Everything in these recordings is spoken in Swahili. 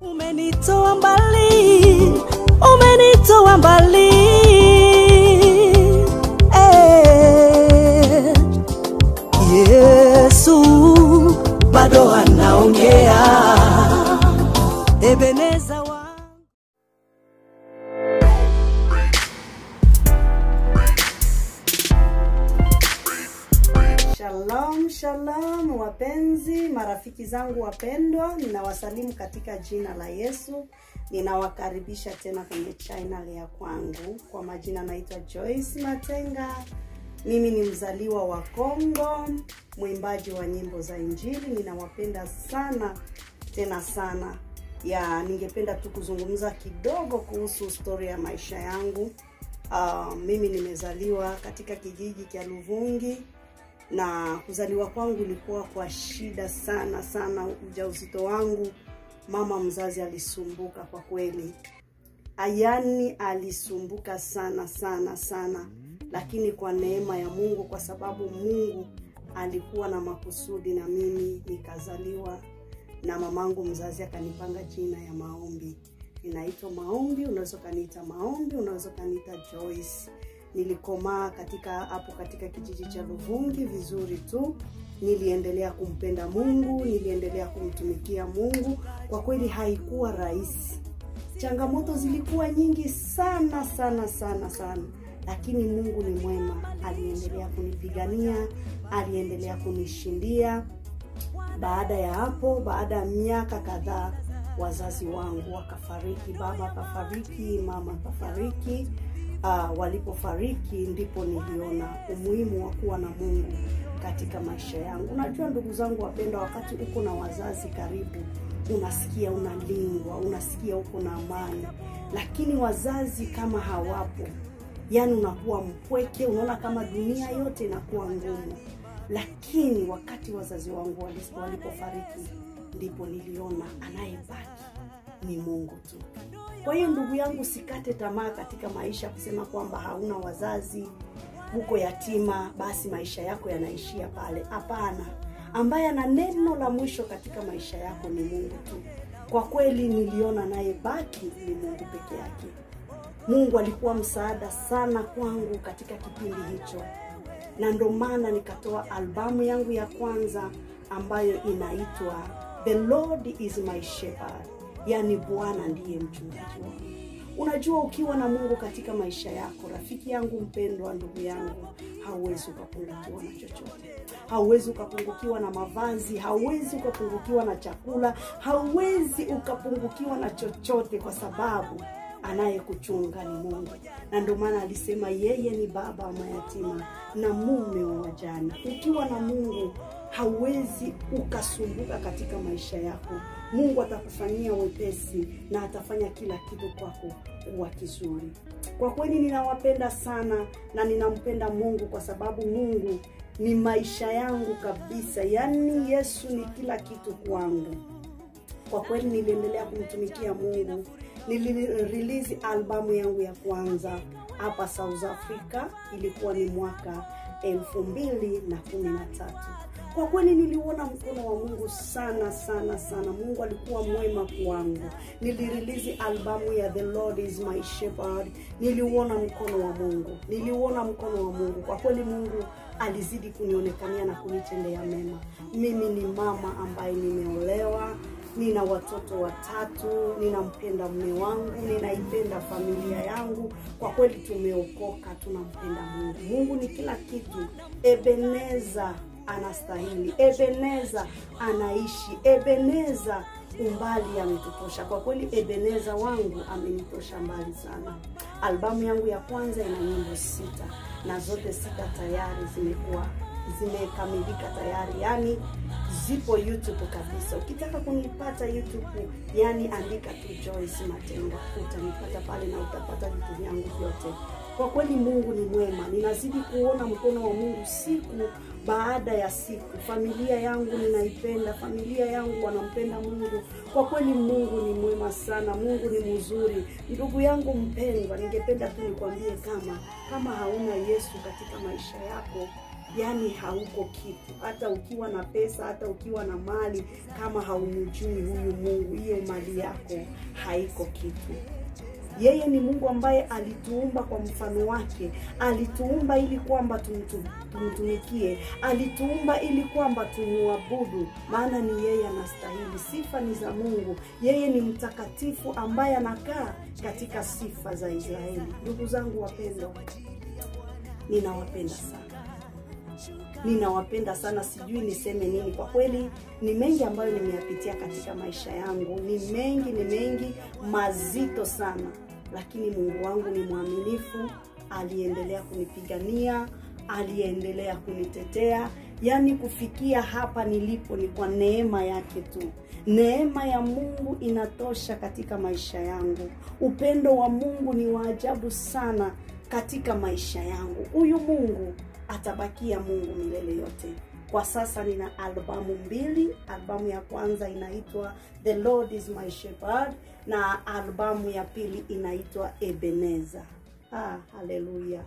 Umenitoa mbali, umenitoa mbali Shalom, shalom wapenzi, marafiki zangu wapendwa, ninawasalimu katika jina la Yesu. Ninawakaribisha tena kwenye channel ya kwangu. Kwa majina naitwa Joyce Matenga. Mimi ni mzaliwa wa Kongo, mwimbaji wa nyimbo za Injili. Ninawapenda sana tena sana. Ya, ningependa tu kuzungumza kidogo kuhusu story ya maisha yangu. Uh, mimi nimezaliwa katika kijiji cha Luvungi na kuzaliwa kwangu ilikuwa kwa shida sana sana. Ujauzito wangu mama mzazi alisumbuka kwa kweli, ayani alisumbuka sana sana sana, lakini kwa neema ya Mungu, kwa sababu Mungu alikuwa na makusudi na mimi, nikazaliwa na mamangu mzazi akanipanga jina ya Maombi. Ninaitwa Maombi, unaweza ukaniita Maombi, unaweza ukaniita Joyce nilikomaa katika hapo katika kijiji cha Luvungi vizuri tu. Niliendelea kumpenda Mungu, niliendelea kumtumikia Mungu. Kwa kweli haikuwa rahisi, changamoto zilikuwa nyingi sana sana sana sana, lakini Mungu ni mwema, aliendelea kunipigania, aliendelea kunishindia. Baada ya hapo, baada ya miaka kadhaa, wazazi wangu wakafariki, baba akafariki, mama akafariki. Uh, walipofariki ndipo niliona umuhimu wa kuwa na Mungu katika maisha yangu. Unajua ndugu zangu wapendwa, wakati uko na wazazi karibu, unasikia unalindwa, unasikia uko na amani, lakini wazazi kama hawapo, yani unakuwa mpweke, unaona kama dunia yote inakuwa ngumu. Lakini wakati wazazi wangu walipofariki, ndipo niliona anayebaki ni Mungu tu. Kwa hiyo ndugu yangu, sikate tamaa katika maisha kusema kwamba hauna wazazi, huko yatima, basi maisha yako yanaishia pale. Hapana, ambaye ana neno la mwisho katika maisha yako ni Mungu tu. Kwa kweli niliona naye baki ni Mungu peke yake. Mungu alikuwa msaada sana kwangu katika kipindi hicho, na ndo maana nikatoa albamu yangu ya kwanza ambayo inaitwa The Lord is my Shepherd yaani Bwana ndiye mchungaji wangu. Unajua, ukiwa na Mungu katika maisha yako, rafiki yangu mpendwa, ndugu yangu, hauwezi ukapungukiwa na chochote. Hauwezi ukapungukiwa na mavazi, hauwezi ukapungukiwa na chakula, hauwezi ukapungukiwa na chochote, kwa sababu anayekuchunga ni Mungu, na ndio maana alisema yeye ni baba wa mayatima na mume wa wajane. Ukiwa na Mungu hauwezi ukasumbuka katika maisha yako. Mungu atakufanyia wepesi na atafanya kila kitu kwako kuwa kizuri. Kwa kweli ninawapenda sana na ninampenda Mungu kwa sababu Mungu ni maisha yangu kabisa, yaani Yesu ni kila kitu kwangu. Kwa kweli niliendelea kumtumikia Mungu. Nilirelease albamu yangu ya kwanza hapa South Africa, ilikuwa ni mwaka elfu mbili na kumi na tatu. Kwa kweli niliuona mkono wa Mungu sana sana sana. Mungu alikuwa mwema kwangu. Nilirelease albamu ya The Lord is my Shepherd, niliuona mkono wa Mungu, niliuona mkono wa Mungu. Kwa kweli Mungu alizidi kunionekania na kunitendea mema. Mimi ni mama ambaye nimeolewa, nina watoto watatu, ninampenda mume wangu, ninaipenda familia yangu. Kwa kweli tumeokoka, tunampenda Mungu. Mungu ni kila kitu. Ebeneza anastahili. Ebeneza anaishi. Ebeneza umbali ametutosha. Kwa kweli Ebeneza wangu amenitosha mbali sana. Albamu yangu ya kwanza ina nyimbo sita na zote sita tayari zimekuwa zimekamilika tayari, yani zipo YouTube kabisa. Ukitaka kunipata YouTube, yani andika tu Joyce Matenga, utanipata pale na utapata vitu vyangu vyote. Kwa kweli Mungu ni mwema, ninazidi kuona mkono wa Mungu siku baada ya siku. Familia yangu ninaipenda, familia yangu wanampenda Mungu. Kwa kweli Mungu ni mwema sana, Mungu ni mzuri. Ndugu yangu mpendwa, ningependa tu nikwambie kama kama hauna Yesu katika maisha yako yaani hauko kitu. Hata ukiwa na pesa, hata ukiwa na mali, kama haumjui huyu Mungu, hiyo mali yako haiko kitu. Yeye ni Mungu ambaye alituumba kwa mfano wake, alituumba ili kwamba tumtumikie, alituumba ili kwamba tumuabudu, maana ni yeye anastahili. Sifa ni za Mungu, yeye ni mtakatifu ambaye anakaa katika sifa za Israeli. Ndugu zangu wapendwa, ninawapenda sana. Ninawapenda sana, sijui niseme nini. Kwa kweli ni mengi ambayo nimeyapitia katika maisha yangu, ni mengi, ni mengi mazito sana, lakini Mungu wangu ni mwaminifu, aliendelea kunipigania, aliendelea kunitetea. Yaani kufikia hapa nilipo ni kwa neema yake tu. Neema ya Mungu inatosha katika maisha yangu. Upendo wa Mungu ni wa ajabu sana katika maisha yangu. Huyu Mungu atabakia Mungu milele yote. Kwa sasa nina albamu mbili. Albamu ya kwanza inaitwa The Lord is my Shepherd na albamu ya pili inaitwa Ebeneza. Ah, haleluya!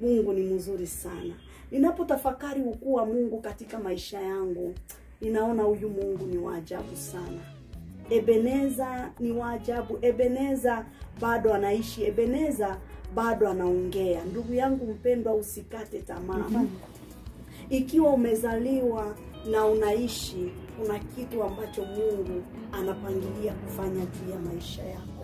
Mungu ni mzuri sana. Ninapotafakari ukuu wa Mungu katika maisha yangu, ninaona huyu Mungu ni wa ajabu sana. Ebeneza ni wa ajabu. Ebeneza bado anaishi. Ebeneza bado anaongea. Ndugu yangu mpendwa, usikate tamaa. Ikiwa umezaliwa na unaishi, kuna kitu ambacho Mungu anapangilia kufanya juu ya maisha yako.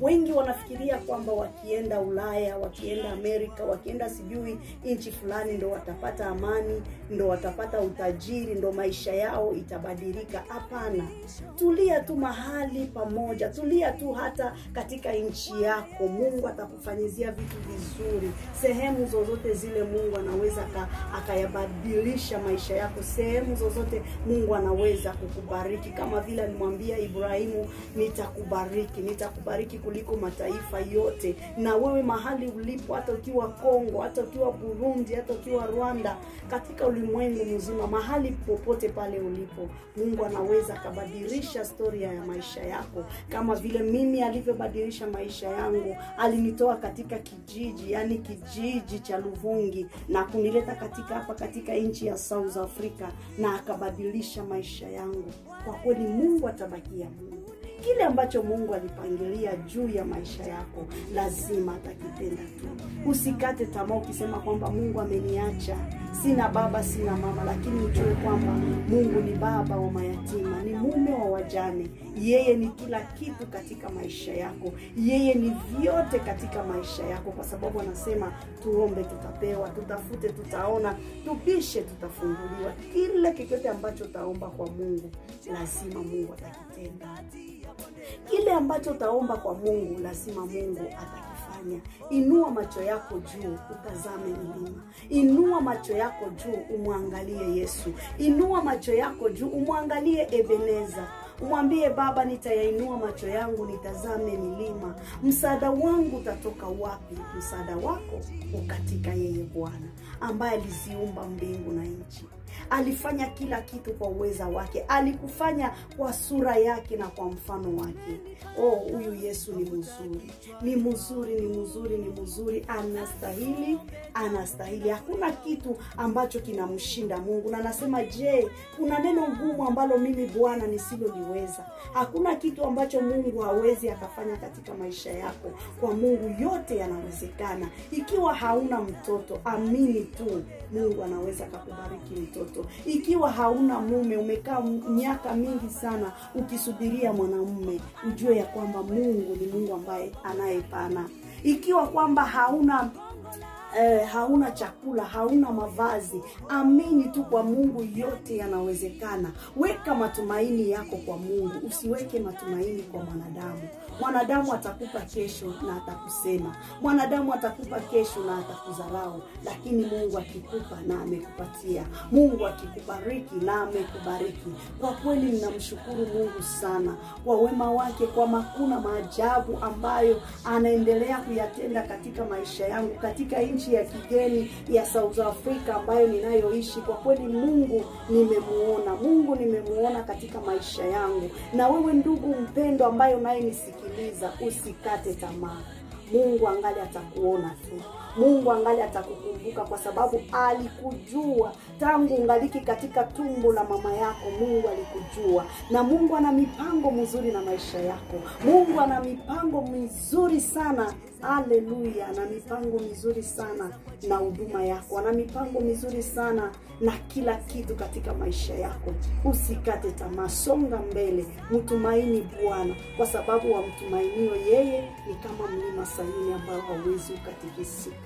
Wengi wanafikiria kwamba wakienda Ulaya, wakienda Amerika, wakienda sijui nchi fulani ndo watapata amani, ndo watapata utajiri, ndo maisha yao itabadilika. Hapana, tulia tu mahali pamoja, tulia tu hata katika nchi yako. Mungu atakufanyizia vitu vizuri sehemu zozote zile. Mungu anaweza akayabadilisha maisha yako sehemu zozote. Mungu anaweza kukubariki kama vile alimwambia Ibrahimu, nitakubariki, nitakubariki kuliko mataifa yote. Na wewe mahali ulipo, hata ukiwa Kongo, hata ukiwa Burundi, hata ukiwa Rwanda, katika ulimwengu mzima, mahali popote pale ulipo, Mungu anaweza akabadilisha historia ya maisha yako, kama vile mimi alivyobadilisha maisha yangu. Alinitoa katika kijiji, yani kijiji cha Luvungi na kunileta katika hapa katika nchi ya South Africa, na akabadilisha maisha yangu. Kwa kweli Mungu atabakia Mungu kile ambacho Mungu alipangilia juu ya maisha yako lazima atakitenda tu. Usikate tamaa ukisema kwamba Mungu ameniacha, sina baba, sina mama, lakini ujue kwamba Mungu ni baba wa mayatima, ni mume wa wajane. Yeye ni kila kitu katika maisha yako, yeye ni vyote katika maisha yako, kwa sababu anasema tuombe, tutapewa, tutafute, tutaona, tupishe, tutafunguliwa. Kile chochote ambacho utaomba kwa Mungu lazima Mungu atakitenda kile ambacho utaomba kwa Mungu lazima Mungu atakifanya. Inua macho yako juu, utazame milima. Inua macho yako juu, umwangalie Yesu. Inua macho yako juu, umwangalie Ebeneza. Umwambie Baba, nitayainua macho yangu nitazame milima, msaada wangu utatoka wapi? Msaada wako ukatika yeye Bwana ambaye aliziumba mbingu na nchi alifanya kila kitu kwa uweza wake, alikufanya kwa sura yake na kwa mfano wake. Oh, huyu Yesu ni mzuri, ni mzuri, ni mzuri, ni mzuri, anastahili, anastahili. Hakuna kitu ambacho kinamshinda Mungu, na nasema, je, kuna neno ngumu ambalo mimi Bwana nisiloliweza? Hakuna kitu ambacho Mungu hawezi akafanya katika maisha yako. Kwa Mungu yote yanawezekana. Ikiwa hauna mtoto, amini tu, Mungu anaweza akakubariki mtoto. Ikiwa hauna mume, umekaa miaka mingi sana ukisubiria mwanamume, ujue ya kwamba Mungu ni Mungu ambaye anayepana. Ikiwa kwamba hauna eh, hauna chakula, hauna mavazi, amini tu kwa Mungu, yote yanawezekana. Weka matumaini yako kwa Mungu, usiweke matumaini kwa mwanadamu. Mwanadamu atakupa kesho na atakusema, mwanadamu atakupa kesho na atakudharau, lakini Mungu akikupa na amekupatia, Mungu akikubariki na amekubariki. Kwa kweli ninamshukuru Mungu sana kwa wema wake, kwa makuna maajabu ambayo anaendelea kuyatenda katika maisha yangu, katika nchi ya kigeni ya South Africa ambayo ninayoishi. Kwa kweli Mungu nimemuona, Mungu nimemuona katika maisha yangu. Na wewe ndugu mpendo ambaye unayenisikiliza, usikate tamaa Mungu angali atakuona tu. Mungu angali atakukumbuka kwa sababu alikujua tangu ungaliki katika tumbo la mama yako. Mungu alikujua, na Mungu ana mipango mizuri na maisha yako. Mungu ana mipango mizuri sana. Haleluya, ana mipango mizuri sana na huduma yako, ana mipango mizuri sana na kila kitu katika maisha yako. Usikate tamaa, songa mbele, mtumaini Bwana. Kwa sababu wamtumainio yeye ni kama mlima Sayuni ambao hauwezi ukatikisika.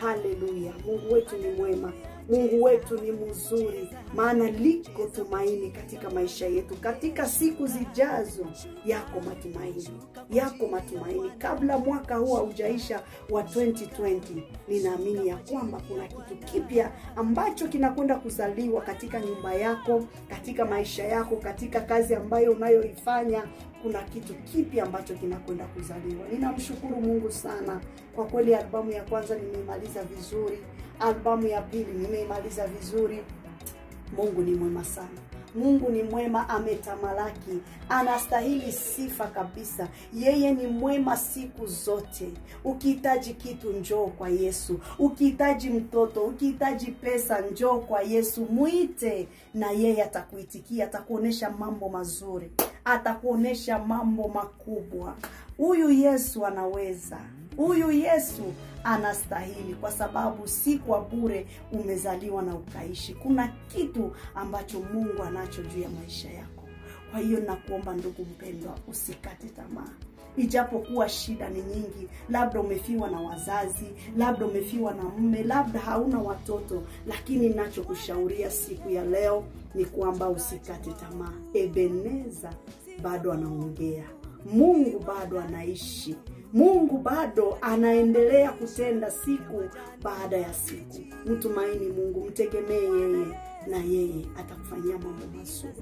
Haleluya, Mungu wetu ni mwema, Mungu wetu ni mzuri, maana liko tumaini katika maisha yetu. Katika siku zijazo, yako matumaini, yako matumaini. Kabla mwaka huu haujaisha wa 2020, ninaamini ya kwamba kuna kitu kipya ambacho kinakwenda kuzaliwa katika nyumba yako, katika maisha yako, katika kazi ambayo unayoifanya kuna kitu kipya ambacho kinakwenda kuzaliwa. Ninamshukuru Mungu sana kwa kweli. Albamu ya kwanza nimeimaliza vizuri, albamu ya pili nimeimaliza vizuri. Mungu ni mwema sana. Mungu ni mwema, ametamalaki, anastahili sifa kabisa. Yeye ni mwema siku zote. Ukihitaji kitu, njoo kwa Yesu. Ukihitaji mtoto, ukihitaji pesa, njoo kwa Yesu, mwite na yeye atakuitikia, atakuonesha mambo mazuri, atakuonesha mambo makubwa. Huyu Yesu anaweza, huyu Yesu anastahili, kwa sababu si kwa bure umezaliwa na ukaishi. Kuna kitu ambacho Mungu anacho juu ya maisha yako. Kwa hiyo nakuomba ndugu mpendwa, usikate tamaa ijapokuwa shida ni nyingi, labda umefiwa na wazazi, labda umefiwa na mume, labda hauna watoto, lakini ninachokushauria siku ya leo ni kwamba usikate tamaa. Ebeneza bado anaongea, Mungu bado anaishi, Mungu bado anaendelea kutenda siku baada ya siku. Mtumaini Mungu, mtegemee yeye, na yeye atakufanyia mambo mazuri.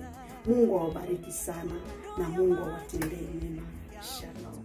Mungu awabariki sana na Mungu awatendee mema. Shalom.